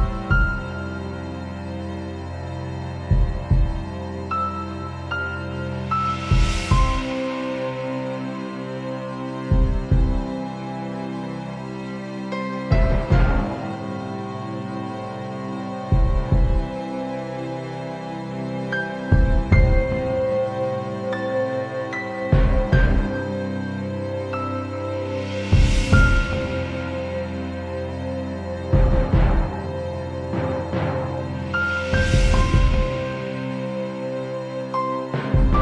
you you